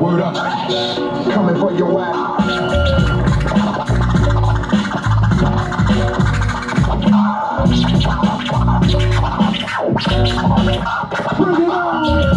Word up. Coming for your ass. Bring it on!